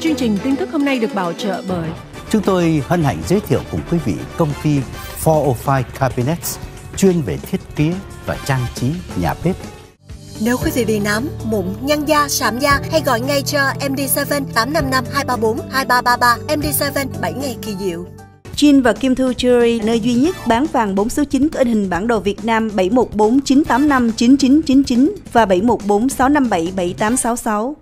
Chương trình tin tức hôm nay được bảo trợ bởi Chúng tôi hân hạnh giới thiệu cùng quý vị công ty 405 Cabinets chuyên về thiết kế và trang trí nhà bếp. Nếu quý vị bị nám, mụn, nhăn da, sạm da hay gọi ngay cho MD7 855 234 2333 MD7 7 ngày kỳ diệu. Jin và Kim Thu Jewelry, nơi duy nhất bán vàng 4 số 9 có in hình bản đồ Việt Nam 714 985 9999 và 714 657 7866.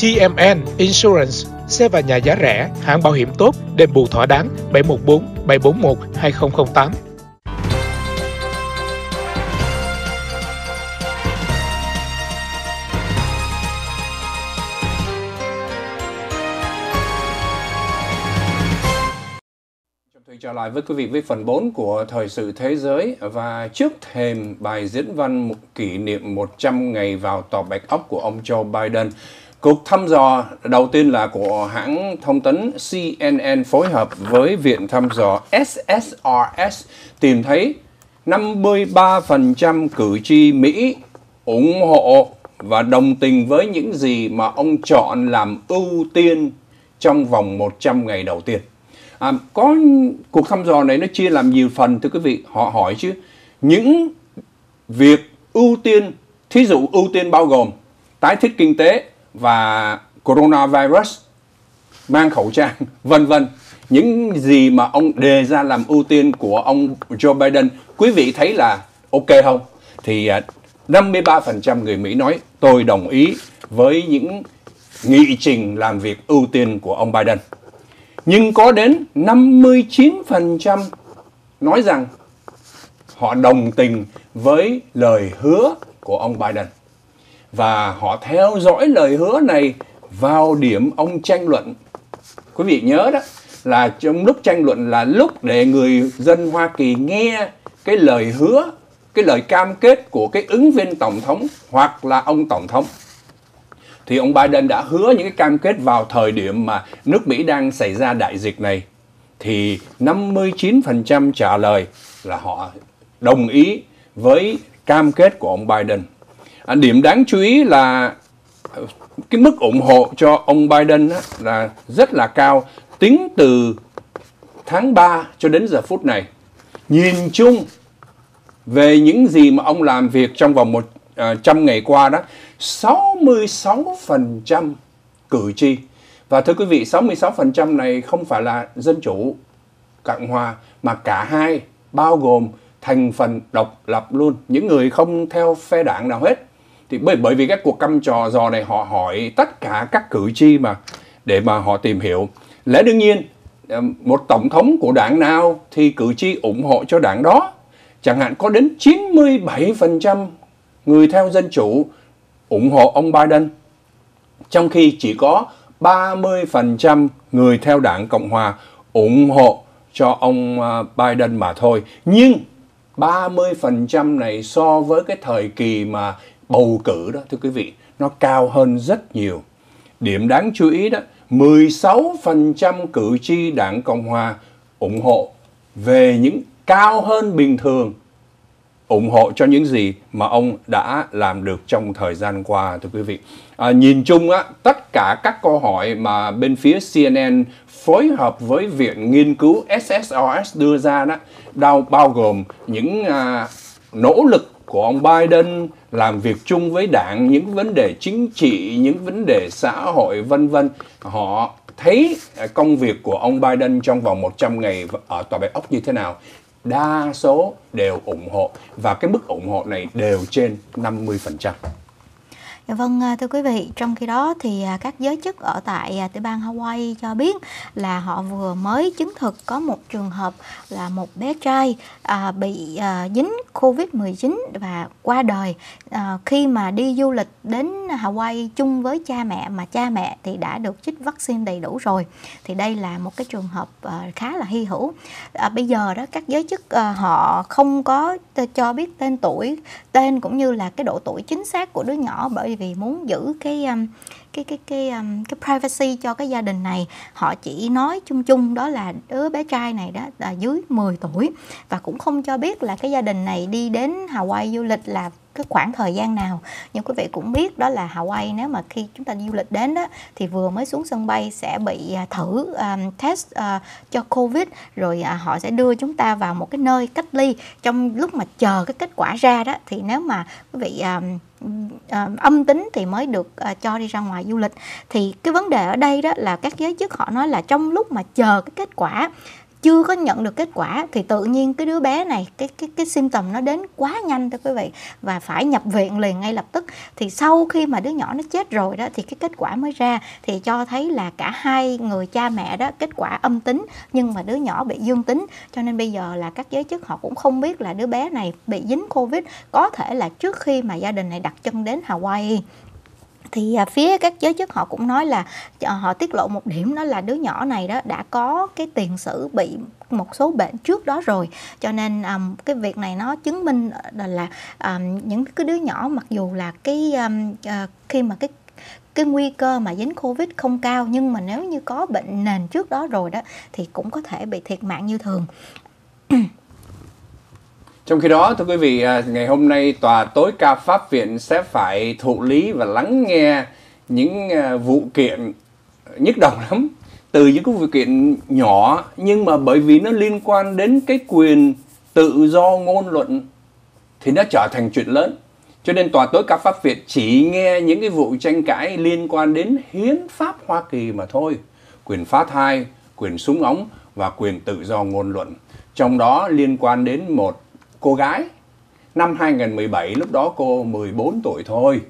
TMN Insurance, xe và nhà giá rẻ, hãng bảo hiểm tốt, đền bù thỏa đáng 714 741 2008. Trở lại với quý vị với phần 4 của Thời sự Thế giới và trước thềm bài diễn văn kỷ niệm 100 ngày vào Tòa Bạch Ốc của ông Joe Biden. Cuộc thăm dò đầu tiên là của hãng thông tấn CNN phối hợp với Viện thăm dò SSRS tìm thấy 53% cử tri Mỹ ủng hộ và đồng tình với những gì mà ông chọn làm ưu tiên trong vòng 100 ngày đầu tiên. À, có cuộc thăm dò này nó chia làm nhiều phần thưa quý vị họ hỏi chứ những việc ưu tiên thí dụ ưu tiên bao gồm tái thiết kinh tế và coronavirus, mang khẩu trang, vân vân. Những gì mà ông đề ra làm ưu tiên của ông Joe Biden, quý vị thấy là ok không? Thì à, 53% người Mỹ nói, tôi đồng ý với những nghị trình làm việc ưu tiên của ông Biden. Nhưng có đến 59% nói rằng họ đồng tình với lời hứa của ông Biden. Và họ theo dõi lời hứa này vào điểm ông tranh luận. Quý vị nhớ đó là trong lúc tranh luận là lúc để người dân Hoa Kỳ nghe cái lời hứa, cái lời cam kết của cái ứng viên tổng thống hoặc là ông tổng thống thì ông Biden đã hứa những cái cam kết vào thời điểm mà nước Mỹ đang xảy ra đại dịch này thì 59% trả lời là họ đồng ý với cam kết của ông Biden. À, điểm đáng chú ý là ờ, cái mức ủng hộ cho ông Biden á, là rất là cao. Tính từ tháng 3 cho đến giờ phút này. Nhìn chung về những gì mà ông làm việc trong vòng một uh, trăm ngày qua đó 66% cử tri. Và thưa quý vị 66% này không phải là dân chủ Cộng hòa mà cả hai bao gồm thành phần độc lập luôn. Những người không theo phe đảng nào hết thì bởi bởi vì các cuộc căm trò dò này họ hỏi tất cả các cử tri mà để mà họ tìm hiểu lẽ đương nhiên ờ, một tổng thống của đảng nào thì cử tri ủng hộ cho đảng đó chẳng hạn có đến 97% người theo dân chủ ủng hộ ông Biden, trong khi chỉ có 30% người theo đảng Cộng Hòa ủng hộ cho ông ờ, Biden mà thôi. Nhưng 30% này so với cái thời kỳ mà bầu cử đó thưa quý vị, nó cao hơn rất nhiều. Điểm đáng chú ý đó, 16% cử tri đảng Cộng Hòa ủng hộ về những cao hơn bình thường ủng hộ cho những gì mà ông đã làm được trong thời gian qua thưa quý vị. À, nhìn chung á, tất cả các câu hỏi mà bên phía CNN phối hợp với viện nghiên cứu SSRS đưa ra đó, đau bao gồm những à, nỗ lực của ông Biden làm việc chung với đảng những vấn đề chính trị, những vấn đề xã hội vân vân. Họ thấy công việc của ông Biden trong vòng 100 ngày ở Tòa Bạch Ốc như thế nào đa số đều ủng hộ và cái mức ủng hộ này đều trên 50%. Dạ vâng, à, thưa quý vị, trong khi đó thì à, các giới chức ở tại à, tiểu bang Hawaii cho biết là họ vừa mới chứng thực có một trường hợp là một bé trai à, bị à, dính Covid-19 và qua đời à, khi mà đi du lịch đến Hawaii chung với cha mẹ mà cha mẹ thì đã được chích vaccine đầy đủ rồi. Thì đây là một cái trường hợp à, khá là hy hữu. À, bây giờ đó các giới chức à, họ không có cho biết tên tuổi, tên cũng như là cái độ tuổi chính xác của đứa nhỏ bởi vì vì muốn giữ cái um, cái cái cái um, cái privacy cho cái gia đình này. Họ chỉ nói chung chung đó là đứa bé trai này đó là dưới 10 tuổi và cũng không cho biết là cái gia đình này đi đến Hawaii du lịch là cái khoảng thời gian nào. Nhưng quý vị cũng biết đó là Hawaii nếu mà khi chúng ta du lịch đến đó thì vừa mới xuống sân bay sẽ bị à, thử um, test uh, cho covid rồi uh, họ sẽ đưa chúng ta vào một cái nơi cách ly. Trong lúc mà chờ cái kết quả ra đó thì nếu mà quý vị um, uh, âm tính thì mới được uh, cho đi ra ngoài du lịch. Thì cái vấn đề ở đây đó là các giới chức họ nói là trong lúc mà chờ cái kết quả chưa có nhận được kết quả thì tự nhiên cái đứa bé này, cái cái cái symptom nó đến quá nhanh thưa quý vị, và phải nhập viện liền ngay lập tức. Thì sau khi mà đứa nhỏ nó chết rồi đó thì cái kết quả mới ra thì cho thấy là cả hai người cha mẹ đó kết quả âm tính, nhưng mà đứa nhỏ bị dương tính. Cho nên bây giờ là các giới chức họ cũng không biết là đứa bé này bị dính covid có thể là trước khi mà gia đình này đặt chân đến Hawaii thì à, phía các giới chức họ cũng nói là ờ, họ tiết lộ một điểm đó là đứa nhỏ này đó đã có cái tiền sử bị một số bệnh trước đó rồi. Cho nên um, cái việc này nó chứng minh ờ, là, là um, những cái đứa nhỏ mặc dù là cái um, uh, khi mà cái cái nguy cơ mà dính covid không cao nhưng mà nếu như có bệnh nền trước đó rồi đó thì cũng có thể bị thiệt mạng như thường. Trong khi đó, thưa quý vị, à, ngày hôm nay Tòa tối cao Pháp viện sẽ phải thụ lý và lắng nghe những à, vụ kiện nhức đầu lắm. Từ những cái vụ kiện nhỏ nhưng mà bởi vì nó liên quan đến cái quyền tự do ngôn luận thì nó trở thành chuyện lớn. Cho nên Tòa tối cao Pháp viện chỉ nghe những cái vụ tranh cãi liên quan đến hiến pháp Hoa Kỳ mà thôi. Quyền phá thai, quyền súng ống và quyền tự do ngôn luận. Trong đó liên quan đến một cô gái. Năm 2017 lúc đó cô 14 tuổi thôi.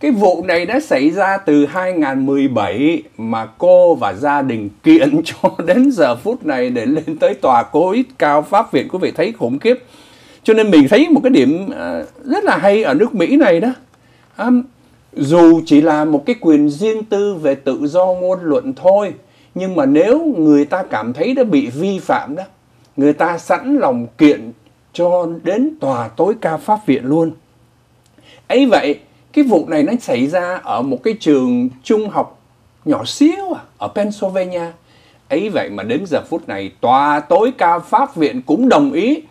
Cái vụ này đã xảy ra từ 2017 mà cô và gia đình kiện cho đến giờ phút này để lên tới tòa cố ít cao pháp viện quý vị thấy khủng khiếp. Cho nên mình thấy một cái điểm à, rất là hay ở nước Mỹ này đó. À, dù chỉ là một cái quyền riêng tư về tự do ngôn luận thôi, nhưng mà nếu người ta cảm thấy đã bị vi phạm đó, người ta sẵn lòng kiện cho đến tòa tối cao pháp viện luôn. ấy vậy, cái vụ này nó xảy ra ở một cái trường trung học nhỏ xíu à, ở Pennsylvania. ấy vậy mà đến giờ phút này tòa tối cao pháp viện cũng đồng ý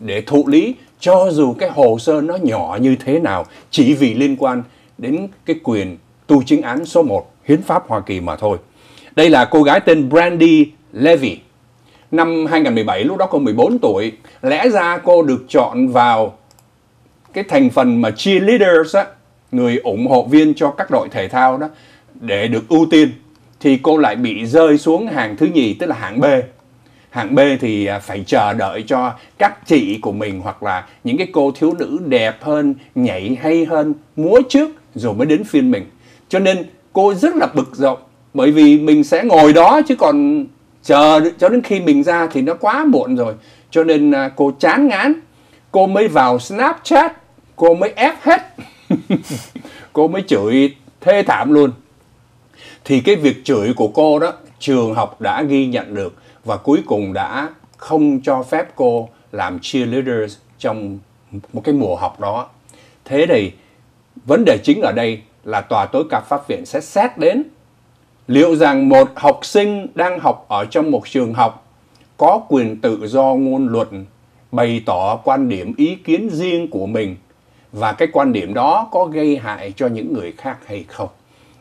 để thụ lý cho dù cái hồ sơ nó nhỏ như thế nào chỉ vì liên quan đến cái quyền tu chính án số 1 hiến pháp Hoa Kỳ mà thôi. Đây là cô gái tên Brandy Levy năm 2017 lúc đó cô 14 tuổi, lẽ ra cô được chọn vào cái thành phần mà cheerleaders á, người ủng hộ viên cho các đội thể thao đó, để được ưu tiên, thì cô lại bị rơi xuống hàng thứ nhì, tức là hạng B. Hạng B thì à, phải chờ đợi cho các chị của mình, hoặc là những cái cô thiếu nữ đẹp hơn, nhảy hay hơn, múa trước rồi mới đến phiên mình. Cho nên cô rất là bực dọc, bởi vì mình sẽ ngồi đó chứ còn chờ cho đến khi mình ra thì nó quá muộn rồi. Cho nên à, cô chán ngán. Cô mới vào snapchat. Cô mới ép hết. Cô mới chửi thê thảm luôn. Thì cái việc chửi của cô đó trường học đã ghi nhận được và cuối cùng đã không cho phép cô làm cheerleaders trong một cái mùa học đó. Thế thì vấn đề chính ở đây là tòa tối cao pháp viện sẽ xét đến liệu rằng một học sinh đang học ở trong một trường học có quyền tự do ngôn luận bày tỏ quan điểm ý kiến riêng của mình và cái quan điểm đó có gây hại cho những người khác hay không?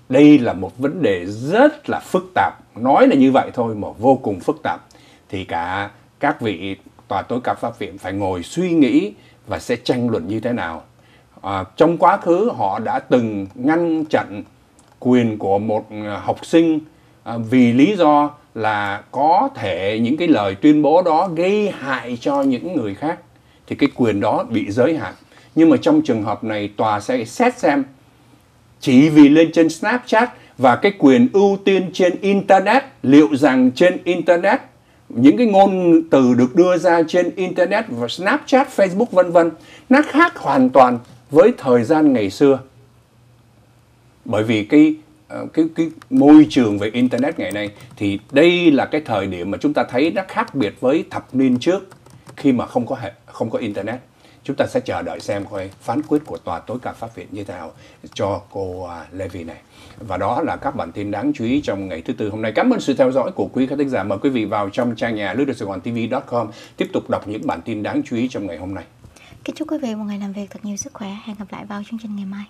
Đây là một vấn đề rất là phức tạp. Nói là như vậy thôi mà vô cùng phức tạp. Thì cả các vị tòa tối cao pháp viện phải ngồi suy nghĩ và sẽ tranh luận như thế nào. À, trong quá khứ họ đã từng ngăn chặn quyền của một à, học sinh à, vì lý do là có thể những cái lời tuyên bố đó gây hại cho những người khác thì cái quyền đó bị giới hạn. Nhưng mà trong trường hợp này tòa sẽ xét xem chỉ vì lên trên Snapchat và cái quyền ưu tiên trên internet liệu rằng trên internet những cái ngôn từ được đưa ra trên internet và Snapchat, Facebook vân vân nó khác hoàn toàn với thời gian ngày xưa bởi vì cái ờ, cái cái môi trường về internet ngày nay thì đây là cái thời điểm mà chúng ta thấy nó khác biệt với thập niên trước khi mà không có hệ, không có internet. Chúng ta sẽ chờ đợi xem coi phán quyết của tòa tối cao pháp viện như thế nào cho cô à, Levy này. Và đó là các bản tin đáng chú ý trong ngày thứ tư hôm nay. Cảm ơn sự theo dõi của quý khán thính giả. Mời quý vị vào trong trang nhà lướt sài gòn tv.com tiếp tục đọc những bản tin đáng chú ý trong ngày hôm nay. Kính chúc quý vị một ngày làm việc thật nhiều sức khỏe. Hẹn gặp lại vào chương trình ngày mai.